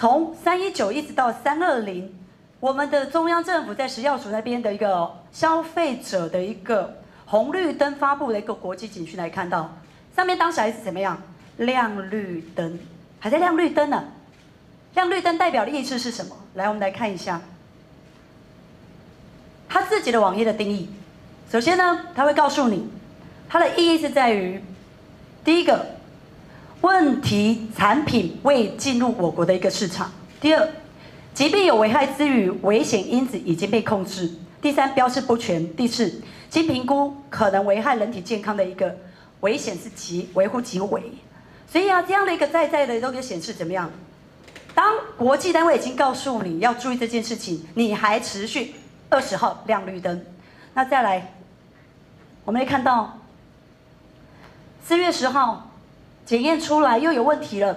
从三一九一直到三二零，我们的中央政府在食药署那边的一个消费者的一个红绿灯发布的一个国际警讯来看到，上面当时还是怎么样？亮绿灯，还在亮绿灯呢。亮绿灯代表的意思是什么？来，我们来看一下他自己的网页的定义。首先呢，他会告诉你，它的意义是在于，第一个，问题产品未进入我国的一个市场；第二，疾病有危害之余，危险因子已经被控制；第三，标示不全；第四，经评估可能危害人体健康的一个危险是极维护极危。所以啊，这样的一个在在的都可以显示怎么样？当国际单位已经告诉你要注意这件事情，你还持续二十号亮绿灯，那再来，我们会看到四月十号检验出来又有问题了，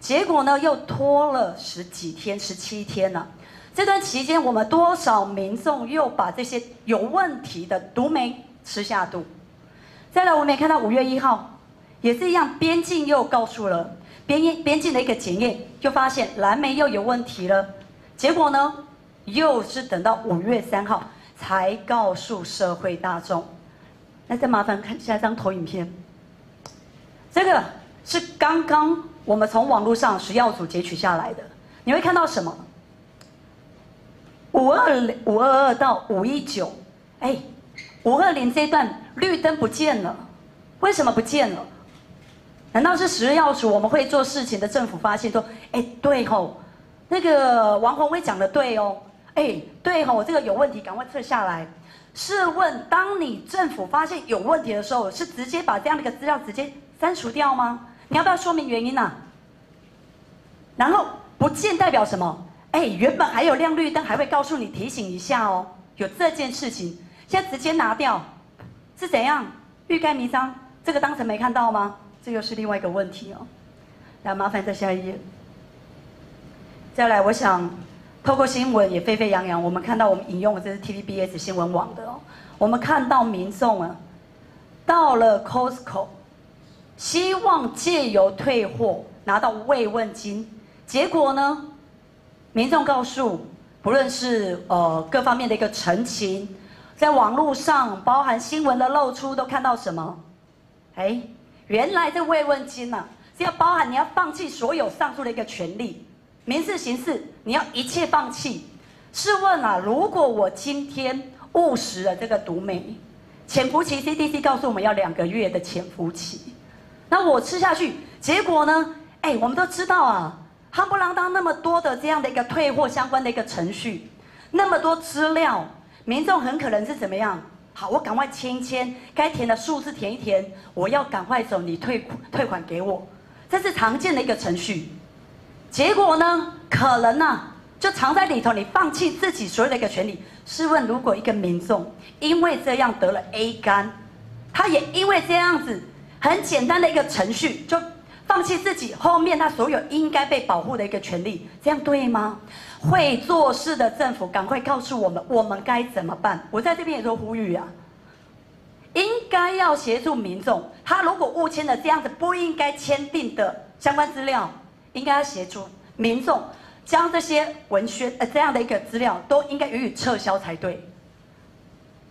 结果呢又拖了十几天、十七天了。这段期间，我们多少民众又把这些有问题的毒梅吃下肚？再来，我们也看到五月一号。也是一样，边境又告诉了边境边境的一个检验，就发现蓝莓又有问题了。结果呢，又是等到五月三号才告诉社会大众。那再麻烦看下一张投影片，这个是刚刚我们从网络上食药组截取下来的。你会看到什么？五二零五二二到五一九，哎，五二零这段绿灯不见了，为什么不见了？难道是食药署我们会做事情的政府发现说，哎，对吼，那个王宏威讲的对哦，哎，对吼，这个有问题，赶快撤下来。试问，当你政府发现有问题的时候，是直接把这样的一个资料直接删除掉吗？你要不要说明原因呢？然后不见代表什么？哎，原本还有亮绿灯，还会告诉你提醒一下哦，有这件事情，现在直接拿掉，是怎样欲盖弥彰？这个当成没看到吗？这又是另外一个问题哦，来麻烦再下一页。再来，我想透过新闻也沸沸扬扬，我们看到我们引用的这是 TVBS 新闻网的哦，我们看到民众啊到了 Costco，希望借由退货拿到慰问金，结果呢，民众告诉不论是呃各方面的一个澄清，在网络上包含新闻的露出，都看到什么？哎。原来这慰问金呢，是要包含你要放弃所有上述的一个权利，民事、刑事，你要一切放弃。试问啊，如果我今天误食了这个毒美，潜伏期 CDC 告诉我们要两个月的潜伏期，那我吃下去，结果呢？哎，我们都知道啊，夯不啷当那么多的这样的一个退货相关的一个程序，那么多资料，民众很可能是怎么样？好，我赶快签一签，该填的数字填一填，我要赶快走，你退退款给我，这是常见的一个程序。结果呢，可能呢就藏在里头，你放弃自己所有的一个权利。试问，如果一个民众因为这样得了 A 肝，他也因为这样子很简单的一个程序，就放弃自己后面他所有应该被保护的一个权利，这样对吗？会做事的政府，赶快告诉我们，我们该怎么办？我在这边也都呼吁啊，应该要协助民众。他如果误签了这样子不应该签订的相关资料，应该要协助民众将这些文宣呃这样的一个资料都应该予以撤销才对。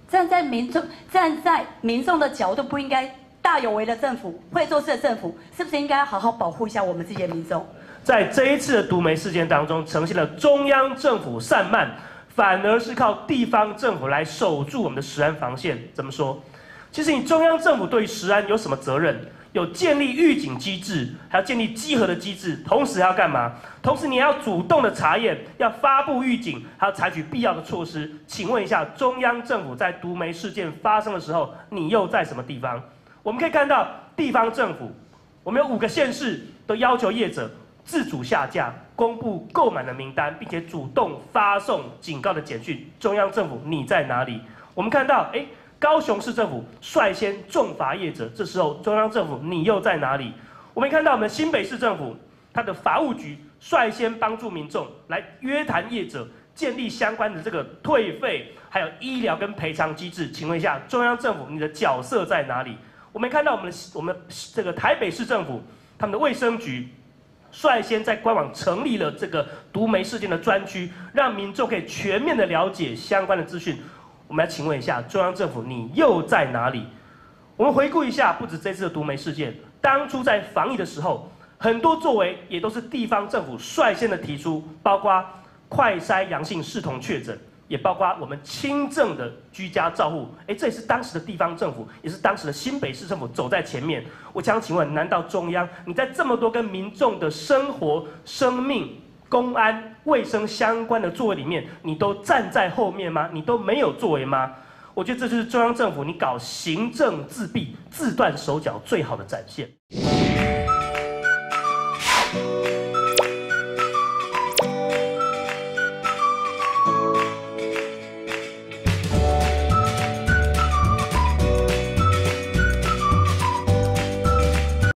站在民众站在民众的角度，不应该大有为的政府，会做事的政府，是不是应该好好保护一下我们这些民众？在这一次的毒媒事件当中，呈现了中央政府散漫，反而是靠地方政府来守住我们的食安防线。怎么说？其实你中央政府对于食安有什么责任？有建立预警机制，还要建立稽核的机制，同时还要干嘛？同时你要主动的查验，要发布预警，还要采取必要的措施。请问一下，中央政府在毒媒事件发生的时候，你又在什么地方？我们可以看到，地方政府，我们有五个县市都要求业者。自主下架，公布购买的名单，并且主动发送警告的简讯。中央政府你在哪里？我们看到，哎，高雄市政府率先重罚业者，这时候中央政府你又在哪里？我们看到我们新北市政府，它的法务局率先帮助民众来约谈业者，建立相关的这个退费，还有医疗跟赔偿机制。请问一下，中央政府你的角色在哪里？我们看到我们我们这个台北市政府，他们的卫生局。率先在官网成立了这个毒媒事件的专区，让民众可以全面的了解相关的资讯。我们来请问一下中央政府，你又在哪里？我们回顾一下，不止这次的毒媒事件，当初在防疫的时候，很多作为也都是地方政府率先的提出，包括快筛阳性视同确诊。也包括我们轻症的居家照护，哎，这也是当时的地方政府，也是当时的新北市政府走在前面。我想请问，难道中央你在这么多跟民众的生活、生命、公安、卫生相关的作为里面，你都站在后面吗？你都没有作为吗？我觉得这就是中央政府你搞行政自闭、自断手脚最好的展现。